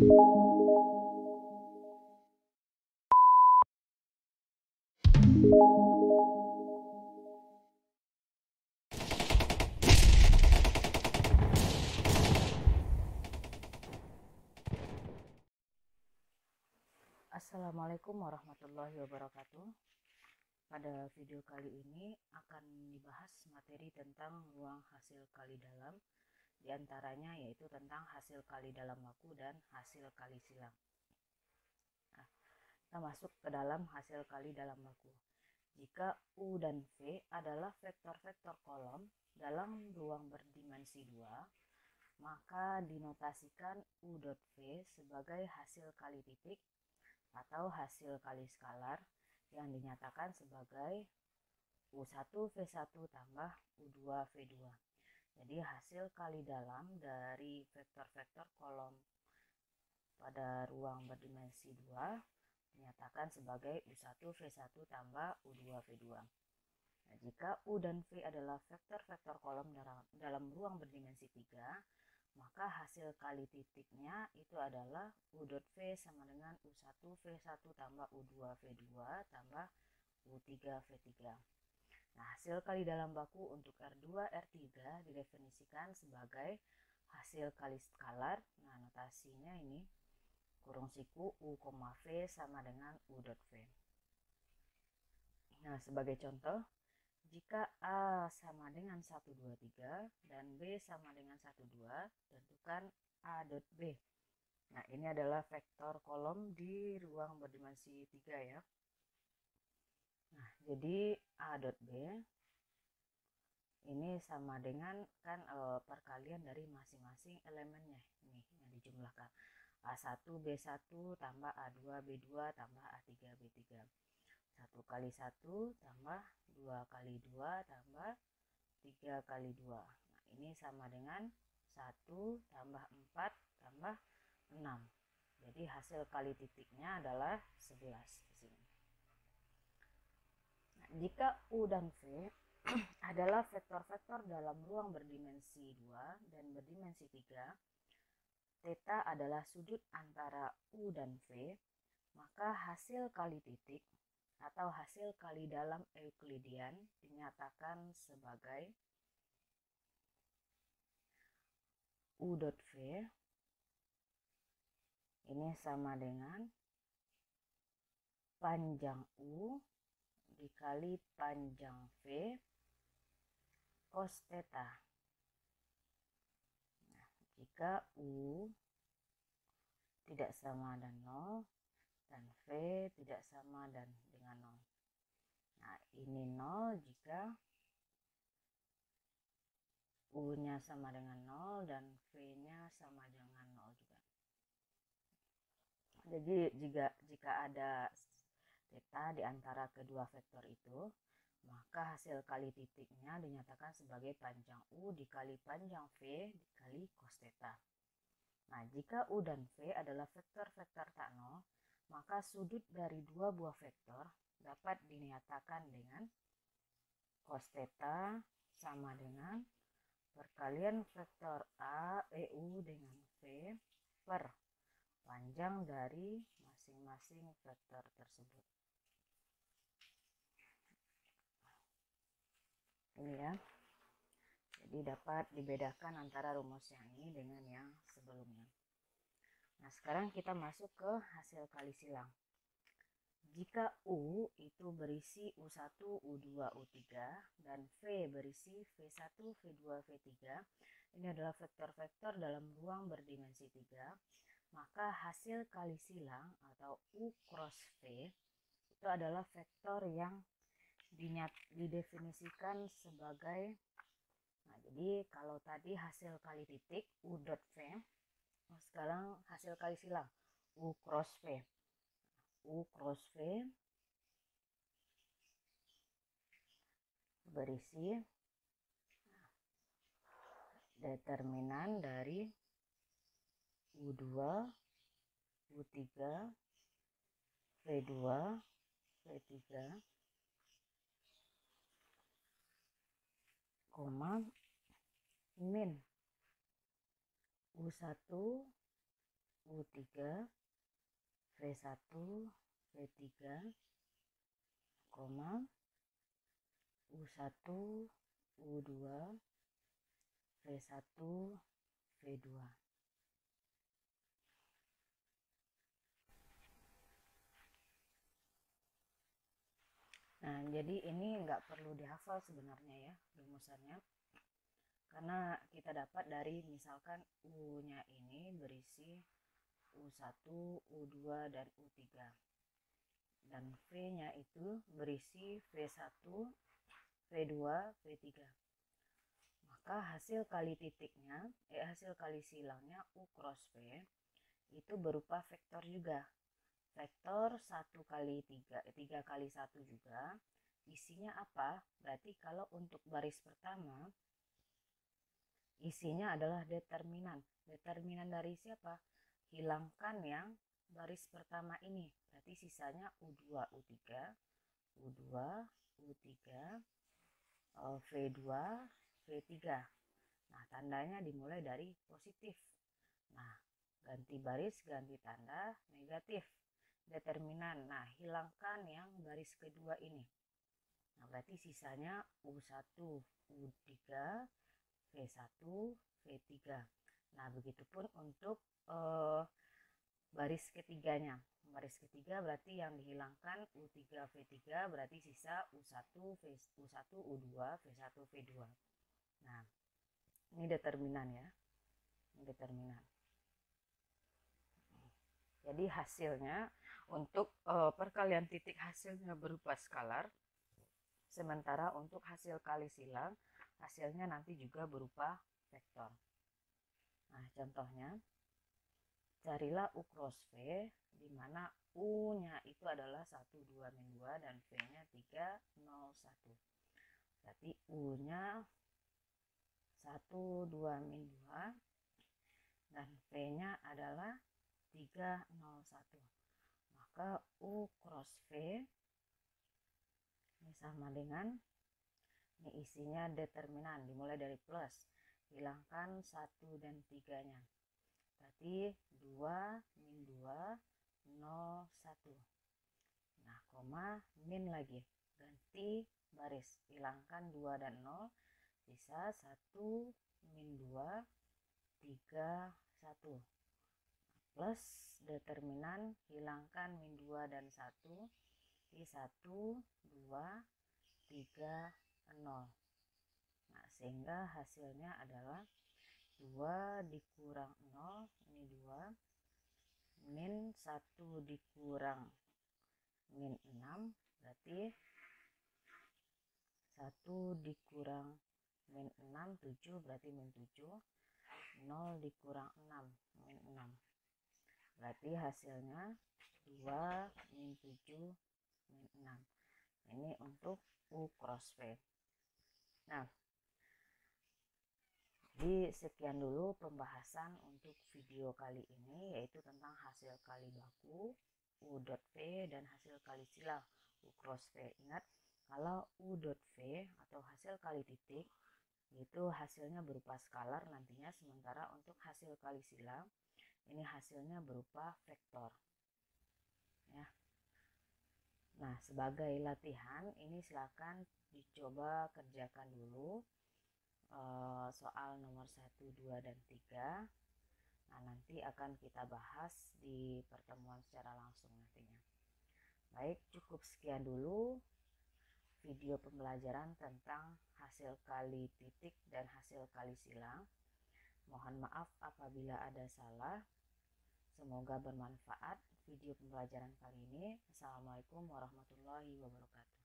Assalamualaikum warahmatullahi wabarakatuh. Pada video kali ini akan dibahas materi tentang ruang hasil kali dalam di antaranya yaitu tentang hasil kali dalam baku dan hasil kali silang nah, kita masuk ke dalam hasil kali dalam baku jika U dan V adalah vektor-vektor kolom dalam ruang berdimensi 2 maka dinotasikan U dot V sebagai hasil kali titik atau hasil kali skalar yang dinyatakan sebagai U1 V1 tambah U2 V2. Jadi hasil kali dalam dari vektor-vektor kolom pada ruang berdimensi 2 dinyatakan sebagai U1 V1 tambah U2 V2. Nah, jika U dan V adalah vektor-vektor kolom dalam, ruang berdimensi 3, maka hasil kali titiknya itu adalah U dot V sama dengan U1 V1 tambah U2 V2 tambah U3 V3. Nah, hasil kali dalam baku untuk R2, R3 didefinisikan sebagai hasil kali skalar. Nah, notasinya ini kurung siku U, V sama dengan U dot V. Nah, sebagai contoh, jika A sama dengan 1, 2, 3 dan B sama dengan 1, 2, tentukan A dot B. Nah, ini adalah vektor kolom di ruang berdimensi 3 ya. Jadi A dot B ini sama dengan kan e, perkalian dari masing-masing elemennya ini yang dijumlahkan. A1 B1 tambah A2 B2 tambah A3 B3. 1 kali 1 tambah 2 kali 2 tambah 3 kali 2 nah ini sama dengan 1 tambah 4 tambah 6 jadi hasil kali titiknya adalah 11 di jika U dan V adalah vektor-vektor dalam ruang berdimensi 2 dan berdimensi 3 Theta adalah sudut antara U dan V maka hasil kali titik atau hasil kali dalam Euclidean dinyatakan sebagai U dot V. Ini sama dengan panjang U dikali panjang V cos theta. Nah, jika U tidak sama dan 0, dan V tidak sama dan dengan 0. Nah, ini 0 jika U-nya sama dengan 0 dan V-nya sama dengan 0 juga. Jadi jika jika ada theta di antara kedua vektor itu, maka hasil kali titiknya dinyatakan sebagai panjang U dikali panjang V dikali cos theta. Nah, jika U dan V adalah vektor-vektor tak nol, maka sudut dari dua buah vektor dapat dinyatakan dengan cos theta sama dengan perkalian vektor A EU dengan V per panjang dari masing-masing vektor tersebut. Ya. Jadi dapat dibedakan antara rumus yang ini dengan yang sebelumnya. Nah, sekarang kita masuk ke hasil kali silang. Jika U itu berisi U1, U2, U3 dan V berisi V1, V2, V3, ini adalah vektor-vektor dalam ruang berdimensi 3, maka hasil kali silang atau U cross V itu adalah vektor yang dinyat, didefinisikan sebagai Nah, jadi kalau tadi hasil kali titik U dot V Nah, sekarang hasil kali silang U cross V. U cross V berisi determinan dari U2, U3, V2, V3, koma min. U1 U3 V1 V3 koma. U1 U2 V1 V2 Nah, jadi ini nggak perlu dihafal sebenarnya ya rumusannya. Karena kita dapat dari misalkan U-nya ini berisi U1, U2, dan U3. Dan V-nya itu berisi V1, V2, V3. Maka hasil kali titiknya, eh hasil kali silangnya U cross V itu berupa vektor juga vektor 1 kali 3, 3 eh, kali 1 juga. Isinya apa? Berarti kalau untuk baris pertama, isinya adalah determinan. Determinan dari siapa? Hilangkan yang baris pertama ini. Berarti sisanya U2, U3, U2, U3, V2, V3. Nah, tandanya dimulai dari positif. Nah, ganti baris, ganti tanda negatif determinan. Nah, hilangkan yang baris kedua ini. Nah, berarti sisanya U1, U3, V1, V3. Nah, begitupun untuk uh, baris ketiganya. Baris ketiga berarti yang dihilangkan U3, V3 berarti sisa U1, V, U1, U2, V1, V2. Nah, ini determinan ya. Ini determinan. Jadi hasilnya untuk uh, perkalian titik hasilnya berupa skalar, sementara untuk hasil kali silang hasilnya nanti juga berupa vektor. Nah, contohnya carilah U cross V di mana U-nya itu adalah 1 2 min 2 dan V-nya 3 0 1. Berarti U-nya 1 2 min 2 dan V-nya adalah 3 0 1. KU uh, cross V ini sama dengan ini isinya determinan dimulai dari plus. Hilangkan 1 dan 3 nya berarti 2 min 2 0 1 nah koma min lagi. Ganti baris. Hilangkan 2 dan 0 sisa 1 min 2 3 1 plus determinan hilangkan min 2 dan 1 di 1 2 3 0 nah sehingga hasilnya adalah 2 dikurang 0 ini 2 min 1 dikurang min 6 berarti 1 dikurang min 6 7 berarti min 7 0 dikurang 6 min 6 berarti hasilnya 2 min 7 min 6 ini untuk U cross V nah jadi sekian dulu pembahasan untuk video kali ini yaitu tentang hasil kali baku V dan hasil kali silang U cross V ingat kalau U dot V atau hasil kali titik itu hasilnya berupa skalar nantinya sementara untuk hasil kali silang ini hasilnya berupa vektor ya. Nah sebagai latihan ini silakan dicoba kerjakan dulu uh, soal nomor 1 2 dan 3 nah nanti akan kita bahas di pertemuan secara langsung nantinya. Baik cukup sekian dulu video pembelajaran tentang hasil kali titik dan hasil kali silang mohon maaf apabila ada salah Semoga bermanfaat video pembelajaran kali ini. Assalamualaikum warahmatullahi wabarakatuh.